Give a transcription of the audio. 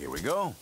Here we go.